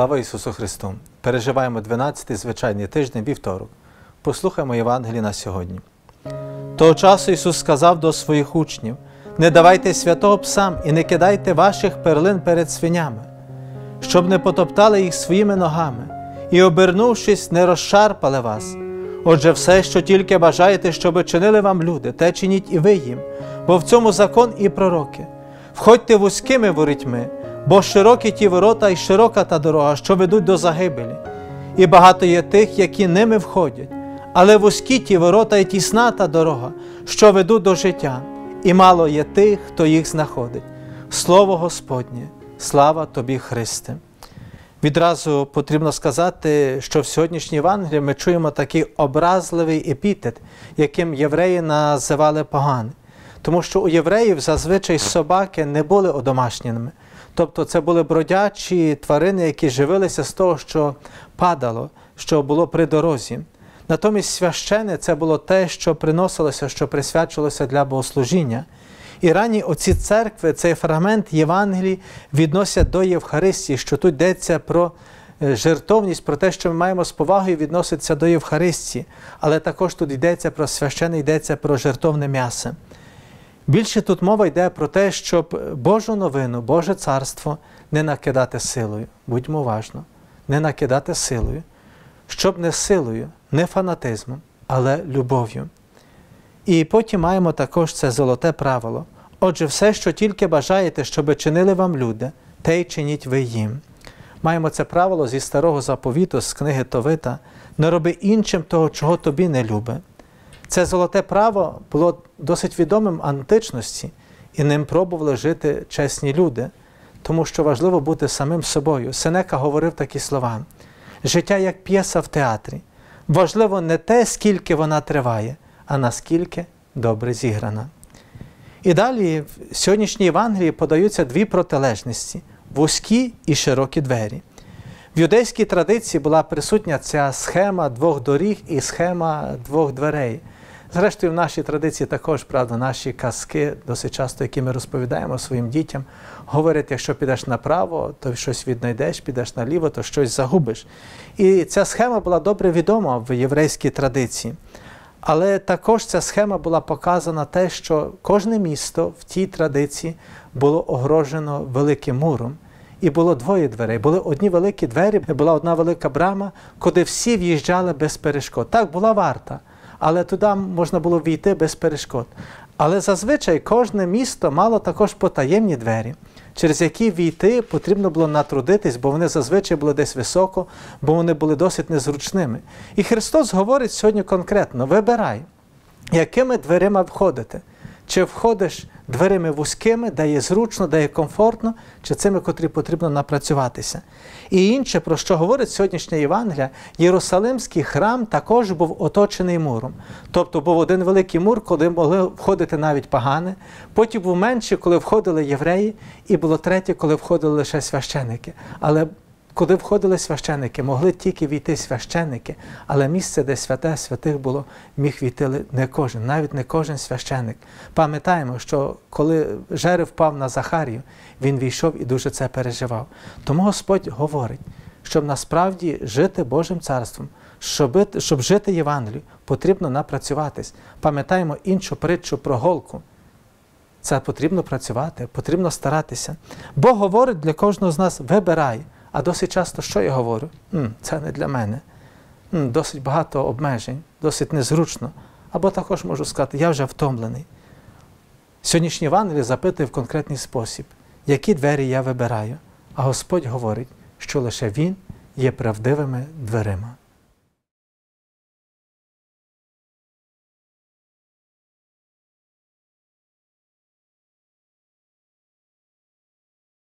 Слава Ісусу Христу! Переживаємо 12-й звичайний тиждень вівторок. Послухаймо Євангелії на сьогодні. Того часу Ісус сказав до своїх учнів: не давайте святого псам і не кидайте ваших перлин перед свинями, щоб не потоптали їх своїми ногами, і, обернувшись, не розшарпали вас. Отже, все, що тільки бажаєте, щоб чинили вам люди, те чиніть і ви їм, бо в цьому закон і пророки. Входьте вузькими ворітьми, бо широкі ті ворота і широка та дорога, що ведуть до загибелі, і багато є тих, які ними входять, але вузькі ті ворота і тісна та дорога, що ведуть до життя, і мало є тих, хто їх знаходить. Слово Господнє, слава тобі, Христе! Відразу потрібно сказати, що в сьогоднішній Євангелії ми чуємо такий образливий епітет, яким євреї називали поганий. Тому що у євреїв зазвичай собаки не були одомашненими. Тобто це були бродячі тварини, які живилися з того, що падало, що було при дорозі. Натомість священе це було те, що приносилося, що присвячувалося для богослужіння. І ранні оці церкви, цей фрагмент Євангелії відносять до Євхаристії, що тут йдеться про жертовність, про те, що ми маємо з повагою відноситися до Євхаристії, але також тут йдеться про священне, йдеться про жертовне м'ясо. Більше тут мова йде про те, щоб Божу новину, Боже царство не накидати силою. Будьмо уважно, не накидати силою, щоб не силою, не фанатизмом, але любов'ю. І потім маємо також це золоте правило. Отже, все, що тільки бажаєте, щоб чинили вам люди, те й чиніть ви їм. Маємо це правило зі старого заповіту, з книги Товита, не роби іншим того, чого тобі не любе. Це золоте право було досить відомим античності, і ним пробували жити чесні люди, тому що важливо бути самим собою. Сенека говорив такі слова: життя як п'єса в театрі. Важливо не те, скільки вона триває, а наскільки добре зіграна. І далі в сьогоднішній Євангелії подаються дві протилежності вузькі і широкі двері. В юдейській традиції була присутня ця схема двох доріг і схема двох дверей. Зрештою, в нашій традиції також, правда, наші казки, досить часто, які ми розповідаємо своїм дітям, говорять, якщо підеш направо, то щось віднайдеш, підеш наліво, то щось загубиш. І ця схема була добре відома в єврейській традиції. Але також ця схема була показана те, що кожне місто в тій традиції було огрожено великим муром. І було двоє дверей. Були одні великі двері, була одна велика брама, куди всі в'їжджали без перешкод. Так, була варта, але туди можна було війти без перешкод. Але зазвичай кожне місто мало також потаємні двері, через які війти потрібно було натрудитись, бо вони зазвичай були десь високо, бо вони були досить незручними. І Христос говорить сьогодні конкретно: вибирай, якими дверима входити. Чи входиш дверима вузькими, де є зручно, де є комфортно, чи цими, котрі потрібно напрацюватися. І інше, про що говорить сьогоднішня Євангелія, Єрусалимський храм також був оточений муром. Тобто був один великий мур, куди могли входити навіть пагани, потім був менший, коли входили євреї, і було третє, коли входили лише священики. Але Куди входили священики, могли тільки війти священики, але місце, де святе святих було, міг війти не кожен, навіть не кожен священик. Пам'ятаємо, що коли жереб впав на Захарію, він війшов і дуже це переживав. Тому Господь говорить, щоб насправді жити Божим царством, щоб, щоб жити Євангелію, потрібно напрацюватись. Пам'ятаємо іншу притчу про голку. Це потрібно працювати, потрібно старатися. Бог говорить для кожного з нас: вибирай. А досить часто, що я говорю? Це не для мене. Досить багато обмежень, досить незручно. Або також можу сказати, я вже втомлений. Сьогоднішній Євангелій запитує в конкретний спосіб, які двері я вибираю. А Господь говорить, що лише Він є правдивими дверима.